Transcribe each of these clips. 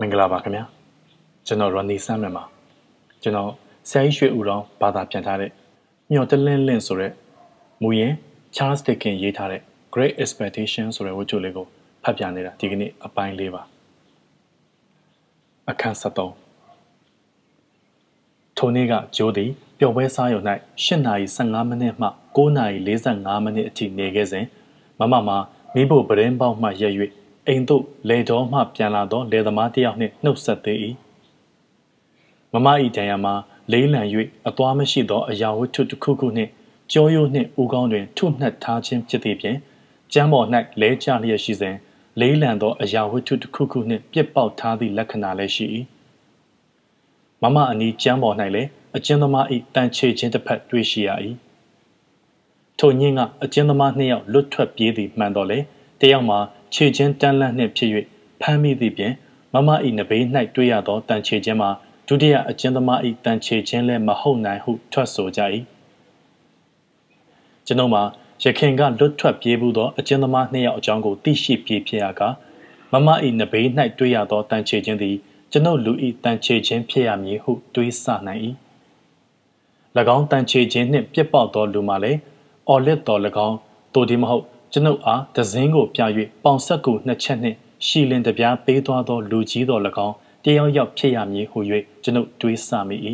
မင်္ဂလာပါခင်ဗျာကျွန်တော် Ronnie Sam မှာကျွန်တော်ဆရာကြီးရွှေဦးတော်ဘာသာပြန်ထားတဲ့မျော်တလင်းလင့်ဆိုတဲ့မူရင်း Charles Dickens ရေးထားတဲ့ Great Expectation ဆိုတဲ့ဝတ္ထုလေးကိုဖတ်ပြနေတာဒီကနေ့အပိုင်းလေးပါအခန်း73ထိုနေ့ကဂျိုးသည်ပျော်ပွဲစားရုံ၌8နာရီ15မိနစ်မှ9နာရီ45မိနစ်အထိနေခဲ့စဉ်မမမှာမိဖို့ပရင်းပေါက်မှရက်၍ အိမ်သို့လေတော်မှပြန်လာသောလေသမားတစ်ယောက်နှင့်နှုတ်ဆက်သေး၏မမ၏တန်ရမှာလေးလံ၍အသွားမရှိသောအရာဝတ္ထုတစ်ခုခုနှင့်ကြောရိုးနှင့်ဦးကောင်းတွင်ထုနှက်ထားခြင်းဖြစ်သည့်ဖြင့်ကျမ်းပေါ်၌လဲကျလျက်ရှိစဉ်လေးလံသောအရာဝတ္ထုတစ်ခုခုနှင့်ပြစ်ပေါက်ထားသည့်လက္ခဏာလည်းရှိ၏မမအနီးကျမ်းပေါ်၌လည်းအကျဉ်းသမား၏တန်ချေခြင်းတစ်ဖက်တွေ့ရှိရ၏ထိုညင်းကအကျဉ်းသမားနှစ်ယောက်လွတ်ထွက်ပြေးသည်မှန်တော်လေ တယောက်မှာခြေချင်းတန်းလန့်နှင့်ဖြစ်၍ဖမ်းမိသည့်ပြင်မမ၏နဘေး၌တွေ့ရသောတန်ချေချင်းမှာဒုတိယအကျဉ်းသမား၏တန်ချေချင်းလည်းမဟုတ်နိုင်ဟုထွက်ဆိုကြ၏ကျွန်ုပ်မှာရခင်ကလွတ်ထွက်ပြေးမှုသောအကျဉ်းသမားနှစ်ယောက်အကြောင်းကိုသိရှိပြေဖြစ်ရကာမမ၏နဘေး၌တွေ့ရသောတန်ချေချင်းသည်ကျွန်ုပ်လူ၏တန်ချေချင်းဖြစ်ရမည်ဟုတွေးဆနိုင်၏၎င်းတန်ချေချင်းနှင့်ပြစ်ပေါက်သောလူမှလည်းအော်လက်တော်၎င်းတို့ဒီမဟုတ် ကျွန်ုပ်အားဒဇင်းကိုပြ၍ပေါင်ဆက်ကိုနှစ်ချက်နှင့်ရှီလင်တပြားပေးသွားသောလူကြီးတော်၎င်းတယောက်ယောက်ဖြစ်ရမည်ဟု၍ကျွန်ုပ်တွေးဆမိ၏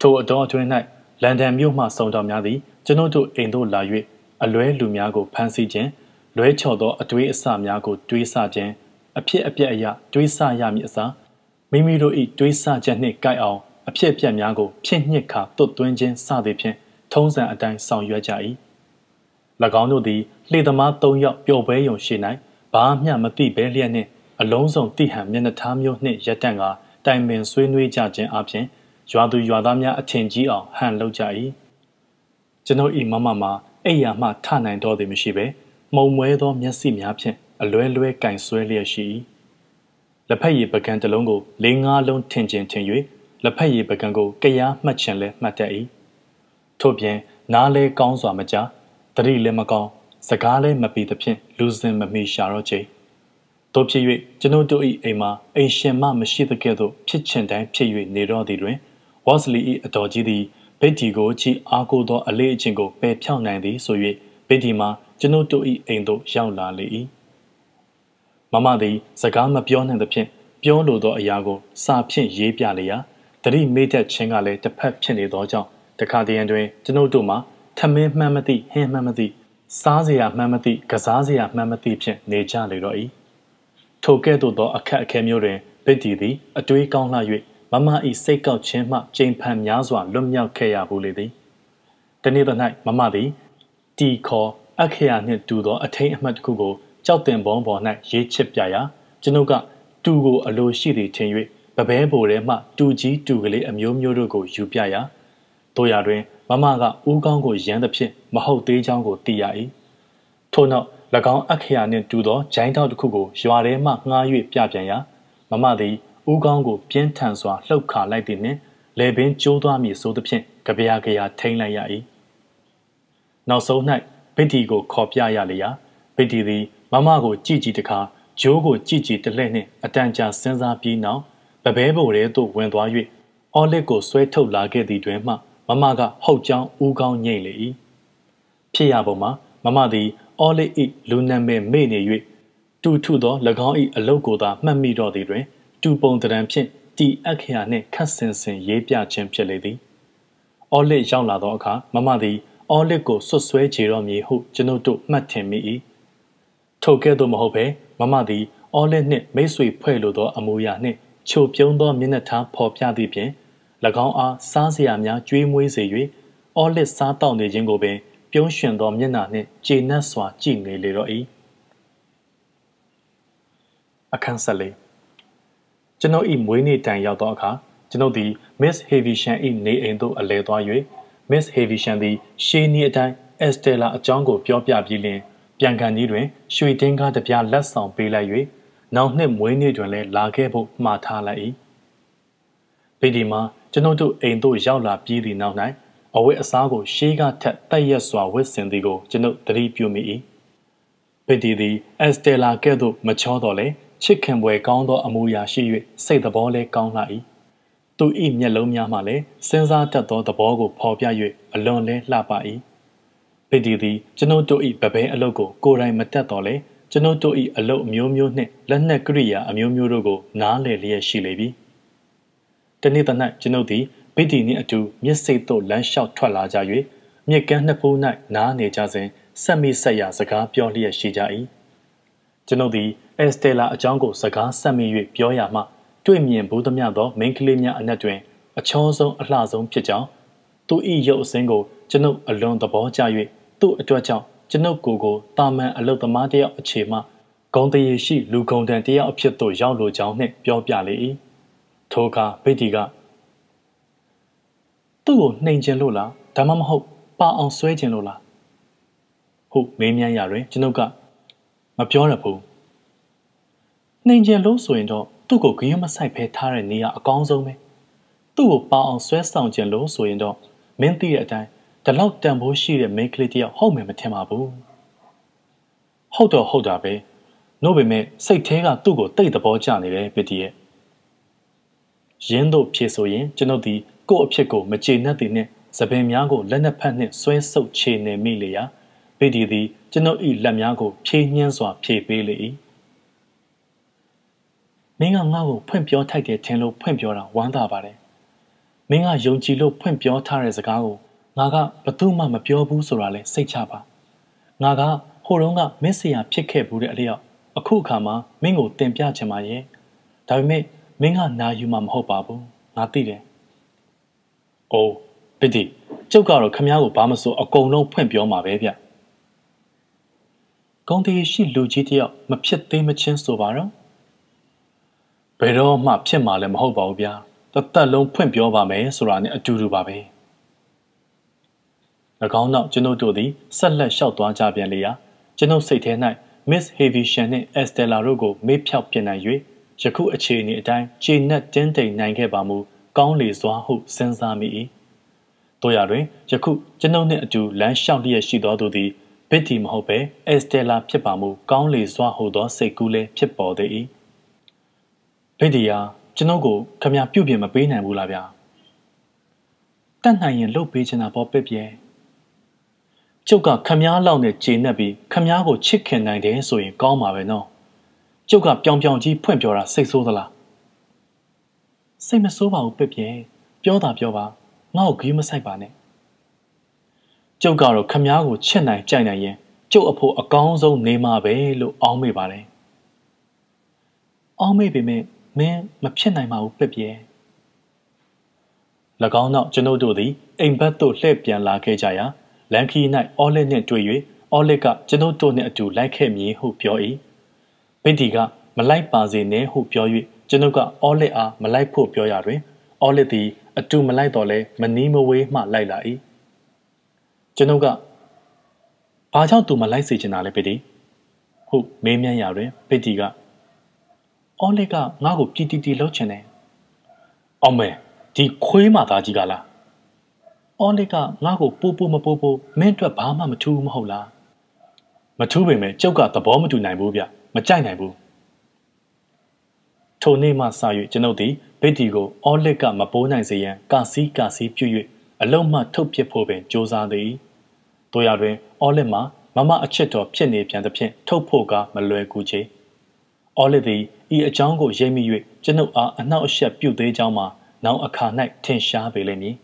ထိုအတော်အတွင်း၌လန်ဒန်မြို့မှစုံတော်များသည်ကျွန်ုပ်တို့အိမ်သို့လာ၍အလွဲလူများကိုဖမ်းဆီးခြင်းလွဲချော်သောအတွေးအဆများကိုတွေးဆခြင်းအဖြစ်အပျက်အရာတွေးဆရမည်အစားမိမိတို့၏တွေးဆချက်နှင့်ကိုက်အောင်အဖြစ်အပျက်များကိုဖြစ်ညစ်ခါတွတ်သွင်းခြင်းစသည်ဖြင့်ထုံးစံအတိုင်းဆောင်ရွက်ကြ၏၎ င်းတို့သည်လှေသမား၃ယောက်ပျော်ပွဲယုံရှိ၌ဘာမျှမသိဘဲလျက်နှင့်အလုံးစုံတိဟန်မျက်နှာထားမျိုးနှင့်ရက်တန့်ကတိုင်ပင်ဆွေးနွေးကြခြင်းအပြင်ရွာသူရွာသားများအထင်ကြီးအောင်ဟန်လုပ်ကြ၏ကျွန်ုပ်၏မမမှာအိယာမှထနိုင်တော့သည်မရှိပဲမှုံမွဲသောမျက်စိများဖြင့်အလွဲလွဲကင်ဆွဲလျက်ရှိ၏လက်ဖက်ရည်ပကံတစ်လုံးကို၄၅လုံးထင်ကျင်ထင်၍လက်ဖက်ရည်ပကံကိုကြရားမှတ်ချင်လဲမှတ်တတ်၏ထို့ပြင်နားလဲကောင်းစွာမကြား တတိလည်းမကောင်းစကားလည်းမပီသဖြင့်လူစင်မမီရှာတော့ချိန်တို့ဖြစ်၍ကျွန်ုပ်တို့၏အိမ်မှာအိမ်ရှင်မမရှိသကဲ့သို့ဖြစ်ချင်တိုင်းဖြစ်၍နေတော့သည်တွင်ဝါစလီ၏အတော်ကြီးသည်ဗိတ်တီကိုချီအားကိုသောအလေးအကျင့်ကိုပယ်ဖြောင်းနိုင်သည်ဆို၍ဗိတ်တီမှာကျွန်ုပ်တို့၏အိမ်သို့ရောက်လာလေ၏မမသည်စကားမပြောနိုင်သဖြင့်ပြောလိုသောအရာကိုစာဖြင့်ရေးပြလျာတတိမေ့သက်ခြင်းကလည်းတစ်ဖက်ဖြစ်နေသောကြောင့်တခါတရံတွင်ကျွန်ုပ်တို့မှာ ထမင်းမှန်းမသိဟင်းမှန်းမသိစားစရာမှန်းမသိကစားစရာမှန်းမသိဖြင့်နေကြလေတော့၏ထိုကဲ့သို့သောအခက်အခဲမျိုးတွင်ဗိတ္တီသည်အတွေးကောင်းလှ၍မမ၏စိတ်ကောက်ခြင်းမှကြိမ်ဖန်များစွာလွတ်မြောက်ခဲ့ရဘူးလေသည်တနေ့သော၌မမသည်တီခေါ်အခရာနှင့်တူသောအထိန်အမှတ်တစ်ခုကိုကြောက်တင်ပုံပေါ်၌ရေးချစ်ပြရာကျွန်ုပ်ကတူကိုအလိုရှိသည်ထင်၍ပပဲဘိုထဲမှတူကြီးတူကလေးအမျိုးမျိုးတို့ကိုယူပြရာတို့ရာတွင် မမကဦးကောင်းကိုရမ်းသဖြင့်မဟုတ်သေးကြောင်းကိုသိရ၏ထို့နောက်၎င်းအခရာနှင့်တူသောဂျိုင်းတောက်တစ်ခုကိုရွာထဲမှငှား၍ပြပြန်ရာမမသည်ဦးကောင်းကိုပြင်းထန်စွာလှုပ်ခါလိုက်သည်နှင့်လေပင်ကျိုးသွားမည်ဆိုသဖြင့်ကြပြာကြရာထိန်လိုက်ရ၏နောက်ဆုံး၌ဗိတ္တီကိုခေါ်ပြရလျာဗိတ္တီသည်မမကိုကြည့်ကြည့်တခါဂျိုးကိုကြည့်ကြည့်တလှည့်နှင့်အတန်ကြာစဉ်းစားပြီးနောက်ပပဲဘိုထဲသို့ဝင်သွား၍အော်လစ်ကိုဆွဲထုတ်လာခဲ့သည်တွင်မှ မမကဟုတ်ကြောင်းဦးကောင်းညိတ်လေ၏ဖြစ်ရပုံမှာမမသည်အော်လစ်၏လူနာမည်မေ့နေ၍တူထုသော၎င်း၏အလုတ်ကိုသာမှတ်မိတော့သည်တွင် တူပုံတရံဖြင့်တီအခရာနှင့်ခတ်ဆင်ဆင်ရေးပြခြင်းဖြစ်လေသည်အော်လစ်ရောက်လာသောအခါမမသည်အော်လစ်ကိုဆွတ်ဆွဲချေတော့မည်ဟုကျွန်ုပ်တို့မှတ်ထင်မိ၏ထိုကဲ့သို့မဟုတ်ဘဲမမသည်အော်လစ်နှင့်မိတ်ဆွေဖွဲ့လိုသောအမူအရာနှင့်ချိုပြုံးသောမျက်နှာထားဖော်ပြသည့်ဖြင့်၎ င်းအားစားစရာများကြွေးမွေးစေ၍အော်လစ်စားတောက်နေခြင်းကိုပင်ပြုံးရွှင်သောမျက်နှာနှင့်ကျေနပ်စွာကြည့်နေလေတော့၏အခန်းဆက်လေးကျွန်ုပ်၏မွေးနေ့တိုင်ရောက်သောအခါကျွန်ုပ်သည် Miss Havisham ၏နေအိမ်သို့အလဲသွား၍ Miss Havisham သည်ရှေးနီးအတိုင်း Estella အကြောင်းကိုပြောပြပြီးလျှင်ပြန်ကန်ကြီးတွင်ရွှေတင်းကားတစ်ပြားလက်ဆောင်ပေးလိုက်၍နောက်နှစ်မွေးနေ့တွင်လည်းလာခဲ့ဖို့မှားထားလိုက်၏ဗိဒီမှာ ကျွန်ုပ်တို့အိမ်သို့ရောက်လာပြီးသည့်နောက်၌အဝတ်အစားကိုရှေးကထက်တက်ရက်စွာဝတ်ဆင်သည်ကိုကျွန်ုပ်သတိပြုမိ၏ဗိဒီသည်အက်စတယ်လာကဲ့သို့မချောတော်လဲချစ်ခင်ပွဲကောင်းသောအမူအရာရှိ၍စိတ်သဘောလည်းကောင်းလာ၏သူ၏မျက်လုံးများမှလည်းစဉ်းစားတတ်သောသဘောကိုဖော်ပြ၍အလွန်လဲလှပ၏ပိတီသည်ကျွန်ုပ်တို့၏ပပဲအလုပ်ကိုကိုယ်တိုင်မတက်တော့လေကျွန်ုပ်တို့၏အလုပ်အမျိုးမျိုးနှင့်လက်နက်ကရိယာအမျိုးမျိုးတို့ကိုနားလည်လျက်ရှိလေပြီ တနေ့တ၌ကျွန်ုပ်သည်ပိတီနှင့်အတူမျက်စိသို့လမ်းလျှောက်ထွက်လာကြ၍မြက်ကန်းနှစ်ဖူး၌နားနေကြစဉ်ဆက်မိဆက်ရစကားပြောလျက်ရှိကြ၏ကျွန်ုပ်သည်အက်စတေလာအကြောင်းကိုစကားဆက်မိ၍ပြောရမှတွေ့မြင်ဘူးသမျှသောမိန်းကလေးများအနက်တွင် အချောဆုံးအလှဆုံးဖြစ်ကြောင်းသူ၏ရုပ်အစင်းကိုကျွန်ုပ်အလွန်သဘောကျ၍သူ့အတွက်ကြောင့်ကျွန်ုပ်ကိုယ်ကိုတာမန်အလုသမားတယောက်အခြေမှဂုံတရေရှိလူဂုံတန်တယောက်အဖြစ်သို့ရောက်လိုကြောင်းနှင့်ပြောပြလေ၏ ထိုအခါဗိတ္တိကသူ့ကိုနှိမ်ကျင်လို့လားဒါမှမဟုတ်ပါအောင်ဆွဲကျင်လို့လားဟုတ်မေးမြန်းရတွင်ကျွန်ုပ်ကမပြောရဘူးနှိမ်ကျင်လို့ဆိုရင်တော့သူ့ကိုဂရုမစိုက်ဖဲထားတဲ့နေရာအကောင်းဆုံးပဲသူ့ကိုပါအောင်ဆွဲဆောင်ကျင်လို့ဆိုရင်တော့မင်းသိတဲ့အတိုင်းဒီလောက်တန်ဖိုးရှိတဲ့မိန်းကလေးတယောက်ဟုတ်မယ်မထင်ပါဘူးဟုတ်တော့ဟုတ်တာပဲနို့ပေမဲ့စိတ်แท้ကသူ့ကိုတိတ်သဘောကျနေတယ်ပစ်တီရဲ့ ရင်းတို့ဖြေဆိုရင်ကျွန်ုပ်ဒီကို့အဖြစ်ကိုမကျေနပ်သည်နှင့်သပင်များကိုလက်နှစ်ဖက်နှင့်ဆွဲဆုပ်ချေနေမိလေရာပစ်တီသည်ကျွန်ုပ်၏လက်များကိုဖြေးညှင်းစွာဖြေပေးလေ၏မင်းကငါ့ကိုဖွင့်ပြောထိုက်တယ်ထင်လို့ဖွင့်ပြောတာဝမ်းသာပါတယ်မင်းကယုံကြည်လို့ဖွင့်ပြောထားတဲ့စကားကိုငါကဘသူမှမပြောဘူးဆိုတာလဲစိတ်ချပါငါကဟိုတုန်းကမင်းဆရာဖြစ်ခဲ့ဘူးတဲ့အလျောက်အခုအခါမှာမင်းကိုတင်ပြချင်ပါရဲ့ဒါပေမဲ့ မင်းကနာယူမှာမဟုတ်ပါဘူးငါသိတယ်အိုးပစ်တီကျုပ်ကတော့ခမ ्या ကိုဘာမဆိုအကုန်လုံးဖွင့်ပြောမှာပဲဗျကောင်းတီရှိလူကြီးတယောက်မဖြစ်သေးမချင်းဆိုပါတော့ဘယ်တော့မှဖြစ်မှာလည်းမဟုတ်ပါဘူးဗျာတသက်လုံးဖွင့်ပြောပါမယ်ဆိုတာနဲ့အတူတူပါပဲ၎င်းနောက်ကျွန်ုပ်တို့သည်ဆက်လက်လျှောက်သွားကြပြန်လေရာကျွန်ုပ်စိတ်ထဲ၌ Miss Havisham နှင့် Estella တို့ကိုမေးဖြောက်ပြင်နိုင်၍ ယခုအခြေအနေအတိုင်းခြေနက်တင်းတိမ်နိုင်ခဲ့ပါမူကောင်းလေစွာဟုစဉ်းစားမိ၏တို့ရတွင်ယခုကျွန်ုပ်နှင့်အတူလမ်းလျှောက်လျက်ရှိသောသူသည်ဘစ်တီမဟုတ်ပဲအက်စတယ်လာဖြစ်ပါမူကောင်းလေစွာဟုသောစိတ်ကူးလည်းဖြစ်ပေါ်သေး၏ဘစ်တီယာကျွန်ုပ်ကိုခမပြုတ်ပြင်မပေးနိုင်ဘူးလားဗျာတတ်နိုင်ရင်လှုပ်ပေးချင်တာပေါ့ပစ်ပြဲကျုပ်ကခမားလောက်နဲ့ကျေနပ်ပြီးခမားကိုချစ်ခင်နိုင်တယ်ဆိုရင်ကောင်းပါပဲနော် ကျုပ်ကပြောင်ပြောင်ကြီးဖွင့်ပြောတာစိတ်ဆိုးသလားစိတ်မဆိုးပါဘူးပစ်ပြဲပြောတာပြောပါငါ့ကိုဂီးမဆိုင်ပါနဲ့ကျုပ်ကတော့ခမားကိုချစ်နိုင်ကြိုက်နိုင်ရင်ကျုပ်အဖို့အကောင်းဆုံးနေမှာပဲလို့အောင်းမိပါတယ်အောင်းမိပေမဲ့မင်းမဖြစ်နိုင်ပါဘူးပစ်ပြဲ၎င်းနောက်ကျွန်ုပ်တို့သည်အိမ်ဘက်သို့လှည့်ပြန်လာခဲ့ကြရာလန်ခီ၌အော်လက်နှင့်တွေ့၍အော်လက်ကကျွန်ုပ်တို့နှင့်အတူလိုက်ခဲ့မည်ဟုပြော၏ ဘင်တီကမလိုက်ပါစေနဲ့ဟုပြော၍ကျွန်ုပ်ကအော်လက်အားမလိုက်ဖို့ပြောရတွင်အော်လက်သည်အတူမလိုက်တော့လဲမနီးမဝေးမှလိုက်လာ၏ကျွန်ုပ်ကဘာကြောင့်သူမလိုက်စေချင်တာလဲပတီဟုတ်မေးမြန်းရတွင်ပတီကအော်လက်ကငါ့ကိုတီတီတီလှုပ်ချင်တယ်အောင်မဲဒီခွေးမသားကြီးကလားအော်လက်ကငါ့ကိုပိုးပိုးမပိုးပိုးမင်းအတွက်ဘာမှမထူးမဟုတ်လားမထူးပေမဲ့ကျုပ်ကသဘောမတူနိုင်ဘူးဗျ မကြိုက်နိုင်ဘူးထိုနေ့မှစ၍ကျွန်ုပ်သည်ဗိတ်တီကိုအော်လက်ကမပိုးနိုင်စေရန်ကာစီးကာစီးပြု၍အလုံးမှထုတ်ပစ်ဖို့ပင်ကြိုးစားသည်တို့ရတွင် အော်လက်မှာမမအချစ်တော်ဖြစ်နေပြန်သဖြင့်ထုတ်ဖို့ကမလွယ်ကူချေအော်လက်သည်ဤအကြောင်းကိုရိပ်မိ၍ကျွန်ုပ်အားအနှောက်အယှက်ပြုသေးကြောင်းမှာနောက်အခါ၌ထင်ရှားပေလိမ့်မည်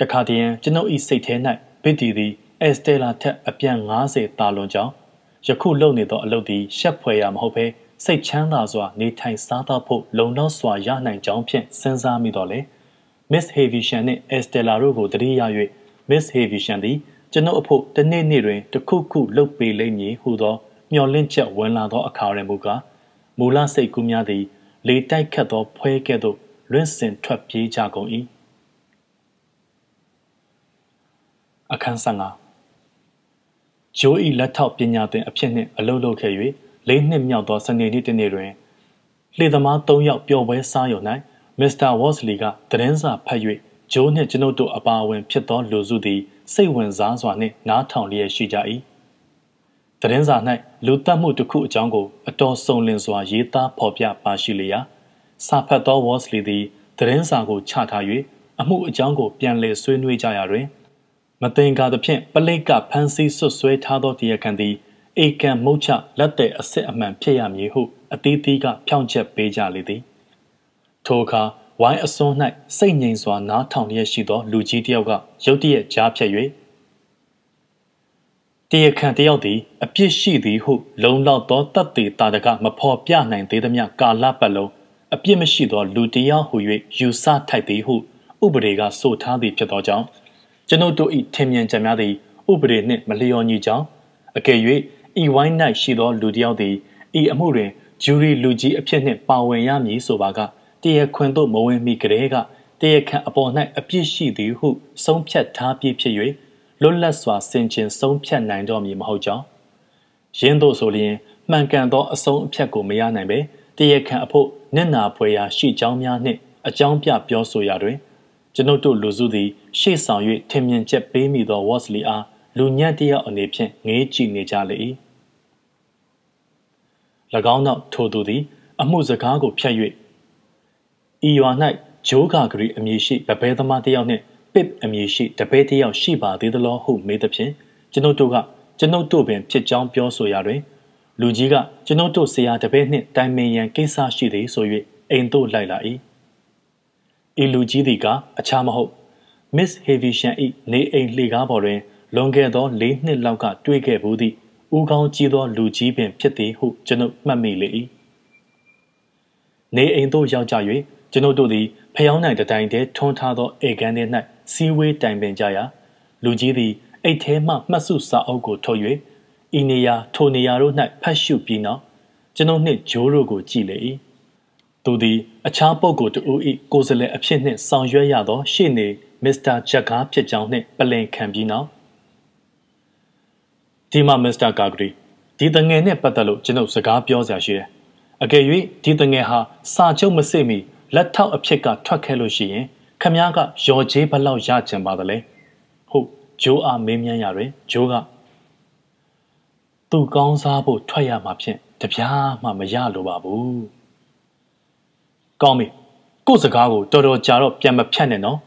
တခါတည်းကျွန်ုပ်၏စိတ်ထဲ၌ဘစ်တီသည်အက်စတေလာထက်အပြန်90တာလွန်ကြောင်း ယခုလုပ်နေသောအလုပ်သည်ရှက်ဖွယ်ရာမဟုတ်ဘဲစိတ်ချမ်းသာစွာနေထိုင်စားသောဖို့လုံလောက်စွာရနိုင်ကြောင်းဖြင့်စဉ်းစားမိတော့လေ Miss Havisham နှင့် Estella တို့ကိုတတိယ၍ Miss Havisham သည်ကျွန်ုပ်အဖို့တနေ့နေ့တွင်တခုခုလုပ်ပေးလိမ့်မည်ဟုသောမျှော်လင့်ချက်ဝင်လာသောအခါရမူကားမူလစိတ်ကူးများသည် လေတိုက်ခတ်သောဖွဲကဲ့သို့လွင့်စင်ထွက်ပြေးကြကုန်၏အခန်း15 ဂျိုးဤလက်ထောက်ပညာသင်အဖြစ်နှင့်အလုပ်လုပ်ခဲ့၍လေးနှစ်မြောက်သောစနေနေ့တစ်နေ့တွင်လှေသမား၃ယောက်ပျော်ပွဲစားရုံ၌မစ္စတာဝေါ့စ်လီကသတင်းစာဖတ်၍ဂျိုးနှင့်ကျွန်ုပ်တို့အပါအဝင်ဖြစ်သောလူစုသည်စိတ်ဝင်စားစွာနှင့်နားထောင်လျက်ရှိကြ၏သတင်းစာ၌လူတက်မှုတစ်ခုအကြောင်းကိုအတော်စုံလင်စွာရေးသားဖော်ပြပါရှိလျာစာဖတ်သောဝေါ့စ်လီသည်သတင်းစာကိုချထား၍အမှုအကြောင်းကိုပြန်လည်ဆွေးနွေးကြရာတွင် မတင်ကားသဖြင့်ပလိတ်ကဖမ်းဆီးဆွဆွဲထားသောတရားခံသည်အေကံမုတ်ချလက်တဲ့အစစ်အမှန်ဖြစ်ရမည်ဟုအသီးသီးကဖြောင့်ချက်ပေးကြလေသည်ထိုအခါဝိုင်းအစွန်း၌စိတ်ငြိမ်စွာနားထောင်လျက်ရှိသော လူကြီးတယောက်ကရုတ်တရက်ကြားဖြတ်၍တရားခံတယောက်သည်အပြစ်ရှိသည်ဟုလုံလောက်သောတတ်သေးတာတကမဖော်ပြနိုင်သေးသမျှကာလပတ်လုံးအပြစ်မရှိသော လူတယောက်ဟု၍ယူဆထိုက်သည်ဟု ဥပဒေကဆိုထားသည်ဖြစ်သောကြောင့် ကျွန်ုပ်တို့၏ထင်မြင်ချက်များသည်ဥပဒေနှင့်မလျော်ညီကြောင်းအကယ်၍ဤဝိုင်း၌ရှိသောလူတယောက်သည်ဤအမှုတွင်ဂျူရီလူကြီးအဖြစ်နှင့်ပါဝင်ရမည်ဆိုပါကတရားခွင်သို့မဝင်မီကတည်းကတရားခံအပေါ်၌အပြစ်ရှိသည်ဟုဆုံးဖြတ်ထားပြီးဖြစ်၍လွတ်လပ်စွာဆင်ခြင်ဆုံးဖြတ်နိုင်တော့မည်မဟုတ်ကြောင်းရင်းတို့ဆိုလျင်မှန်ကန်သောအဆုံးအဖြတ်ကိုမရနိုင်ပဲတရားခံအဖို့နစ်နာဖွယ်ရာရှိကြောင်းများနှင့်အကြောင်းပြပြောဆိုရာတွင် ကျွန်ုပ်တို့လူစုသည် ရှေ့ဆောင်၍ထင်မြင်ချက်ပေးမိသောဝေါ့စလီအားလူညံ့တယောက်အနေဖြင့်ငေးကြည့်နေကြလေ၏၎င်းနောက်ထိုသူသည် အမှုစကားကိုဖျက်၍ဤရွာ၌ဂျိုးကာဂရီအမည်ရှိဗဘဲသမားတယောက်နှင့်ပစ်အမည်ရှိတပည့်တယောက်ရှိပါသေးသလားဟုမေးသဖြင့်ကျွန်ုပ်တို့ကကျွန်ုပ်တို့ပင်ဖြစ်ကြောင်းပြောဆိုရာတွင် လူကြီးကကျွန်ုပ်တို့ဆရာတပည့်နှင့်တိုင်ပင်ရန်ကိစ္စရှိသည်ဆို၍အိမ်သို့လိုက်လာ၏ ဤလူကြီးသည်ကအခြားမဟုတ် Miss Havisham ၏နေအိမ်လှေကားပေါ်တွင် လွန်ခဲ့သော၄နှစ်လောက်ကတွေ့ခဲ့ဘူးသည့်ဦးကောင်းကြီးသောလူကြီးပင်ဖြစ်သည်ဟုကျွန်ုပ်မှတ်မိလေ၏နေအိမ်သို့ရောက်ကြ၍ကျွန်ုပ်တို့သည်ဖျောင်းနိုင်တတိုင်းတည်းထွန်းထားသောအေကန်းထဲ၌စီဝေးတိုင်ပင်ကြရာလူကြီးသည်အိတ်ထဲမှမှတ်စုစာအုပ်ကိုထုတ်၍ဤနေရာထိုနေရာတို့၌ဖတ်ရှုပြီးနောက်ကျွန်ုပ်နှင့်ဂျိုးတို့ကိုကြည့်လေ၏ သူသည် အခြားပုဂ္ဂိုလ်တဦး၏ကိုယ်စားလှယ်အဖြစ်နှင့်ဆောင်ရွက်ရသော ရှေ့နေမစ္စတာဂျက်ကားဖြစ်ကြောင်းနှင့်ပလင်ခံပြီးနောက်ဒီမှာမစ္စတာကာဂရီဒီတငယ်နဲ့ပတ်သက်လို့ကျွန်ုပ်စကားပြောစရာရှိတယ်အကယ်၍ဒီတငယ်ဟာစာချုပ်မစစ်မီလက်ထောက်အဖြစ်ကထွက်ခဲ့လို့ရှိရင်ခမားကရော်ကြီးဘလောက်ရချင်ပါသလဲဟုတ်ဂျိုးအားမေးမြန်းရတွင်ဂျိုးကသူကောင်းစားဖို့ထွက်ရမှာဖြင့်တပြားမှမရလိုပါဘူး ကောင်းပြီကို့စကားကိုတော်တော်ကြာတော့ပြန်မဖြတ်နဲ့နော်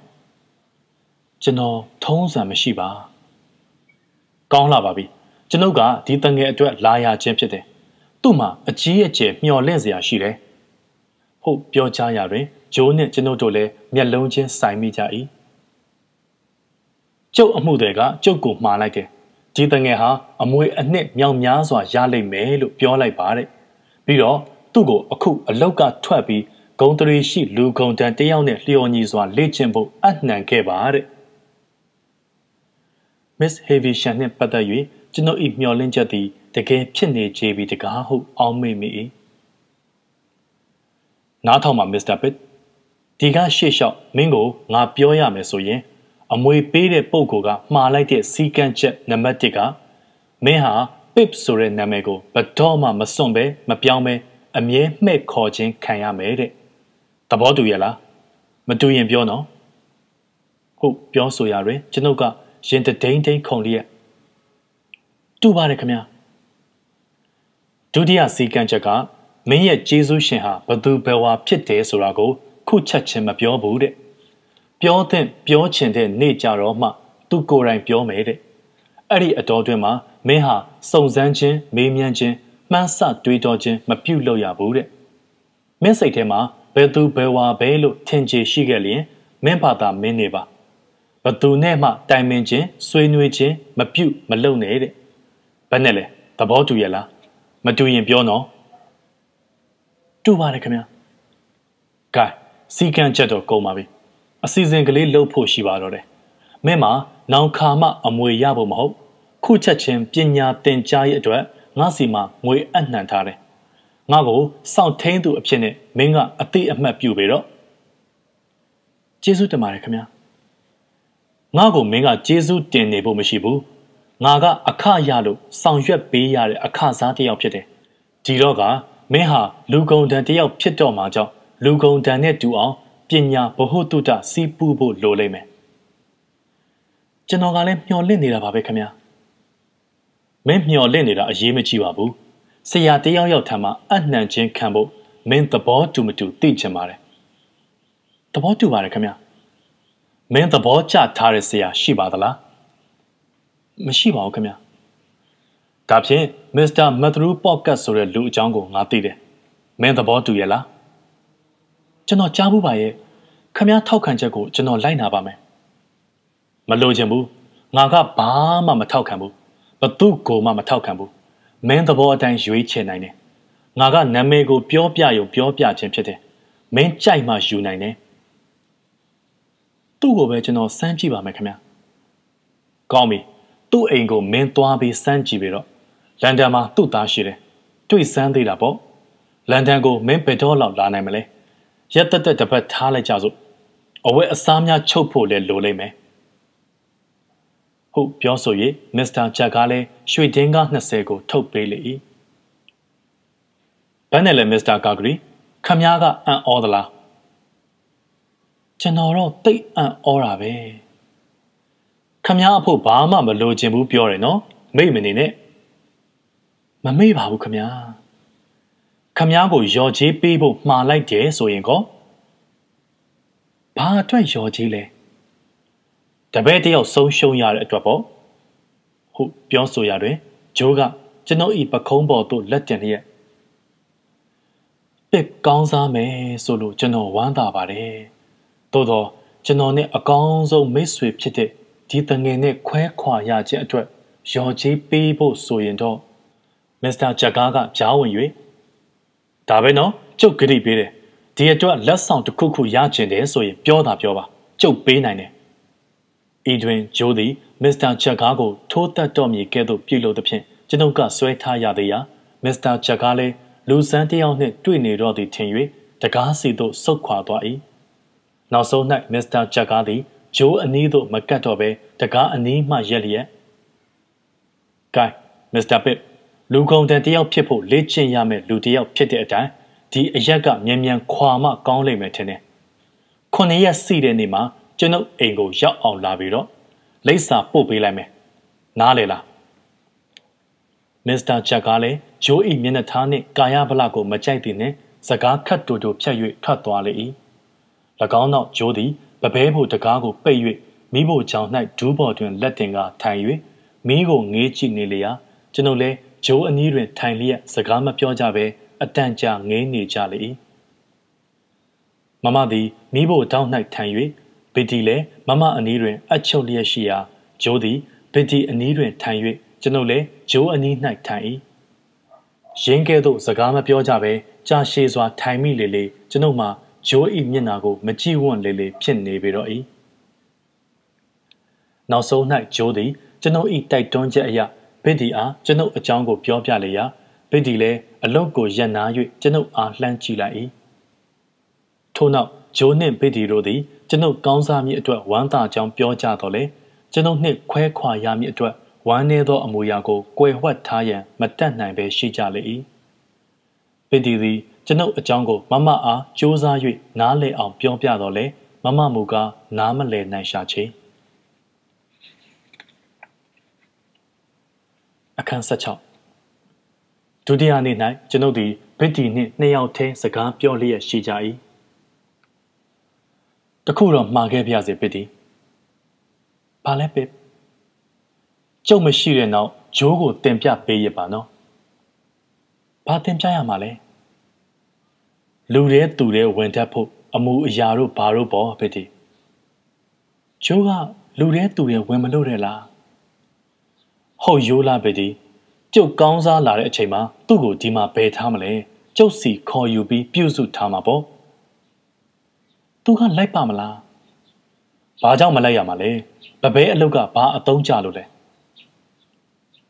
ကျွန်တော်ထုံးစံမရှိပါကောင်းလာပါပြီကျွန်ုပ်ကဒီတငယ်အတွက်လာရခြင်းဖြစ်တယ်သူ့မှာအကြီးအကျယ်မျှော်လင့်စရာရှိတယ်ဟုတ်ပြောချရာတွင်ဂျိုးနှင့်ကျွန်ုပ်တို့လည်းမျက်လုံးချင်းဆိုင်မိကြ၏ကျုပ်အမှုတွေကကျုပ်ကိုမှားလိုက်တယ်ဒီတငယ်ဟာအမွေအနှစ်မြောင်များစွာရလိမ့်မယ်လို့ပြောလိုက်ပါတဲ့ပြီးတော့သူ့ကိုအခုအလောက်ကထွက်ပြီး ဂုံတရီရှိလူဂုံတန်တယောက်နဲ့လျော်ညီစွာလေ့ကျင့်ဖို့အနှံခဲ့ပါတဲ့ Miss Havisham နှင့်ပတ်သက်၍ကျွန်ုပ်၏မျှော်လင့်ချက်သည်တကယ်ဖြစ်နေကြပြီတကားဟုအောင်းမေ့မိ၏နားထောင်ပါမစ္စတာပစ်ဒီကရှေ့လျှောက်မင်းကိုငါပြောရမယ်ဆိုရင် အမွေပေးတဲ့ပုံကိုကမှားလိုက်တဲ့စီကန်းချက်နံပါတ်1ကမင်းဟာ pip ဆိုတဲ့နာမည်ကိုဘတော်မှမစွန့်ပဲမပြောင်းပဲအမြဲမှဲ့ခေါ်ခြင်းခံရမယ်တဲ့ သဘောတူရဲ့လားမတူရင်ပြောနော်ဟုတ်ပြောဆိုရတွင်ကျွန်ုပ်ကရင်တဒိန်ဒိန်ခုန်လျက်တူပါတယ်ခင်ဗျာဒုတိယစီကံချက်ကမင်းရဲ့ကျေးဇူးရှင်ဟာဘသူဘယ်ဝါဖြစ်တယ်ဆိုတာကို ခုချက်ချင်းမပြောဘူးတဲ့ပြောတဲ့ပြောချင်တဲ့နေ့ကြတော့မှ သူကိုယ်တိုင်ပြောမယ်တဲ့အဲ့ဒီအတော်တွင်မှာမင်းဟာစုံစမ်းခြင်းမေးမြန်းခြင်းမှန်းဆတွေးတောခြင်းမပြုတ်လို့ရဘူးတဲ့မင်းစိတ်ထဲမှာ ဘယ်သူဘယ်ဝါပဲလို့ထင်ချေရှိခဲ့လျင်မင်းဘာသာမင်းနေပါဘသူနဲ့မှတိုင်ပင်ခြင်းဆွေးနွေးခြင်းမပြုတ်မလုပ်နဲ့တဲ့ဘယ်နဲ့လဲသဘောတူရဲ့လားမတူရင်ပြောနော်တူပါတယ်ခင်ဗျာကဲစီကံချက်တော့ကုန်ပါပြီအစီအစဉ်ကလေးလှုပ်ဖို့ရှိပါတော့တယ်မင်းမနောင်ခါမှအမွေရဖို့မဟုတ်ခုချက်ချင်းပညာသင်ကြားရေးအတွက်ငါစီမှာငွေအနှံထားတယ် ငါကိုစောင့်ထိန်သူအဖြစ်နဲ့မင်းကအတိအမှတ်ပြုပေတော့ကျေးဇူးတင်ပါတယ်ခင်ဗျာငါ့ကိုမင်းကကျေးဇူးတင်နေဖို့မရှိဘူးငါကအခရလို့ဆောင်ရွက်ပေးရတဲ့အခစားတစ်ယောက်ဖြစ်တယ်ဒီတော့ကမင်းဟာလူကုန်တန်တစ်ယောက်ဖြစ်တော့မှာကြောင့်လူကုန်တန်နဲ့တူအောင်ပညာဘ ਹੁ တုတစီးပူးဖို့လိုလိမ့်မယ်ကျွန်တော်ကလည်းမျှော်လင့်နေတာပါပဲခင်ဗျာမင်းမျော်လင့်နေတာအရေးမကြီးပါဘူး ဆရာတယောက်ယောက်ထံမှာအနှံချင်းခံဖို့မင်းသဘောတူမတူသိချင်ပါတယ်သဘောတူပါတယ်ခင်ဗျမင်းသဘောကျထားတဲ့ဆရာရှိပါသလားမရှိပါဘူးခင်ဗျဒါဖြင့်မစ္စတာမက်သရူးပေါ့ကတ်ဆိုတဲ့လူအကြောင်းကိုငါသိတယ်မင်းသဘောတူရဲ့လားကျွန်တော်ကြားဘူးပါရဲ့ခမည်းထောက်ခံချက်ကိုကျွန်တော်လိုက်နာပါမယ်မလိုချင်ဘူးငါကဘာမှမထောက်ခံဘူးဘသူ့ကိုမှမထောက်ခံဘူး မင်းသဘောအတိုင်းရွေးချယ်နိုင်တယ်ငါကနာမည်ကိုပြောပြရုံပြောပြခြင်းဖြစ်တယ်မင်းကြိုက်မှယူနိုင်တယ်သူ့ကိုပဲကျွန်တော်စမ်းကြည့်ပါမယ်ခင်ဗျကောင်းပြီသူ့အိမ်ကိုမင်းသွားပြီးစမ်းကြည့်ပြီးတော့လန်ဒန်မှာသူ့သားရှိတယ်တွေ့စမ်းသေးတာပေါ့လန်ဒန်ကိုမင်းဘယ်တော့လောက်လာနိုင်မလဲရက်တက်တက်တစ်ပတ်ထားလိုက်ကြစို့အဝဲအစားများချုပ်ဖို့လည်းလိုလိမ့်မယ် ဟုတ်ပြောဆို၍မစ္စတာဂျက်ကလည်းရွှေဒင်းကား20ကိုထုတ်ပေးလေ၏ဘယ်နဲ့လဲမစ္စတာကာဂရီခမည်းကအံ့ဩသလားကျွန်တော်တော့တိတ်အံ့ဩတာပဲခမည်းအဖို့ဘာမှမလိုချင်ဘူးပြောတယ်နော်မိတ်မနေနဲ့မမေ့ပါဘူးခမည်းခမည်းကိုရော်ချေးပေးဖို့မှားလိုက်တယ်ဆိုရင်ကောဘာအတွက်ရော်ချေးလဲ တပည့်တယောက်ဆုံးရှုံးရတဲ့အတွက်ပေါ့ဟုတ်ပြောဆိုရတွင်ဂျိုးကကျွန်ုပ်ဤပခုံးပေါ်သို့လက်တင်လျက်ပစ်ကောင်းစားမယ်ဆိုလို့ကျွန်တော်ဝမ်းသာပါတယ်သို့တော့ကျွန်တော်နဲ့အကောင်းဆုံးမိတ်ဆွေဖြစ်တဲ့ဒီတငယ်နဲ့ခွဲခွာရခြင်းအတွက်ရော်ချေးပေးဖို့ဆိုရင်တော့မစ္စတာဂျက်ကားကကြားဝင်၍ဒါပဲနော်ကျုပ်ဂရိပေးတယ်ဒီအတွက်လက်ဆောင်တစ်ခုခုရချင်တယ်ဆိုရင်ပြောတာပြောပါကျုပ်ပေးနိုင်တယ် ဤတွင်ဂျိုးသည်မစ္စတာချက်ကားကိုထိုးတက်တော့မည်ကဲ့သို့ပြုလုပ်သဖြင့်ကျွန်ုပ်ကဆွဲထားရသေးရာမစ္စတာချက်ကားလည်းလူစမ်းတယောက်နှင့်တွေ့နေတော့သည်ထင်၍တကားစီသို့ဆုတ်ခွာသွား၏နောက်ဆုံး၌မစ္စတာချက်ကားသည်ဂျိုးအနီးသို့မကတ်တော့ဘဲတကားအနီးမှရက်လျက်ကဲမစ္စတာပစ်လူကုန်တန်တယောက်ဖြစ်ဖို့လေ့ကျင့်ရမယ်လူတယောက်ဖြစ်တဲ့အတိုင်းဒီအရက်ကမြန်မြန်ခွာမှကောင်းလိမ့်မယ်ထင်တယ်ခုနှစ်ရက်စီတဲ့နေ့မှာ ကျွန်ုပ်အိမ်ကိုရောက်အောင်လာပြီးတော့လိပ်စာပို့ပေးလိုက်မယ်နားလေလားမစ္စတာချက်ကလည်းဂျိုးဤမျက်နှာသားနှင့်ကာယဗလကိုမကြိုက်သည်နှင့်စကားခတ်တူတူဖြတ်၍ထွက်သွားလေ၏၎င်းနောက်ဂျိုးသည်ပပဲဖို့တကားကိုပိတ်၍မိဖို့ချောင်း၌ဒူးပေါ်တွင်လက်တင်ကထိုင်၍မိကိုငေးကြည့်နေလျာကျွန်ုပ်လည်းဂျိုးအနီးတွင်ထိုင်လျက်စကားမပြောကြဘဲအတန်ကြာငေးနေကြလေ၏မမသည်မိဖို့တောင်း၌ထိုင်၍ ဘစ်တီလည်းမမအနီးတွင်အချုပ်လျက်ရှိရာဂျိုးသည်ဘစ်တီအနီးတွင်ထိုင်၍ကျွန်ုပ်လည်းဂျိုးအနီး၌ထိုင်၏ရင်းကဲ့သို့စကားမပြောကြဘဲကြာရှည်စွာထိုင်မိလေလေကျွန်ုပ်မှဂျိုးဤမျက်နာကိုမကြည့်ဝံ့လေလေဖြစ်နေပေတော့၏နောက်ဆုံး၌ဂျိုးသည်ကျွန်ုပ်ဤတိုက်တွန်းချက်အရဘစ်တီအားကျွန်ုပ်အကြောင်းကိုပြောပြလေရာဘစ်တီလည်းအလုတ်ကိုရပ်နား၍ကျွန်ုပ်အားလှမ်းကြည့်လိုက်၏ထို့နောက်ဂျိုးနှင့်ဘစ်တီတို့သည် ကျွန်ုပ်ကောင်းစားမည်အတွက်ဝမ်းသာကြောင်းပြောကြတော့လေကျွန်ုပ်နှင့်ခွဲခွာရမည်အတွက်ဝမ်းနည်းသောအမူအရာကိုကွယ်ဝှက်ထားရန်မတတ်နိုင်ပဲရှိကြလေ၏ဘစ်တီသည်ကျွန်ုပ်အကြောင်းကိုမမအားစူးစမ်း၍နားလည်အောင်ပြောပြတော့လေမမမူကားနားမလည်နိုင်ရှာချေအခန်း16ဒုတိယနေ့၌ကျွန်ုပ်သည်ဘစ်တီနှင့်နှစ်ယောက်ထဲစကားပြောလျက်ရှိကြ၏ တခုတော့မှားခဲ့ပြစေဘစ်တီဘာလဲပစ်ကျုပ်မရှိတဲ့နောက်ဂျိုးကိုတင်ပြပေးရပါနော်ဘာတင်ပြရမှာလဲလူတွေသူတွေဝင်တတ်ဖို့အမူအရာတို့ဘာတို့ပေါ့ဘစ်တီဂျိုးကလူတွေသူတွေဝင်မလို့တဲ့လားဟုတ်ရိုးလားဘစ်တီကျုပ်ကောင်းစားလာတဲ့အချိန်မှာသူ့ကိုဒီမှာဘယ်ထားမလဲကျုပ်စီခေါ်ယူပြီးပြုစုထားမှာပေါ့ သူကလိုက်ပါမလားဘာကြောင့်မလိုက်ရမှာလဲပပဲအလုတ်ကဘာအသုံးကြလို့လဲ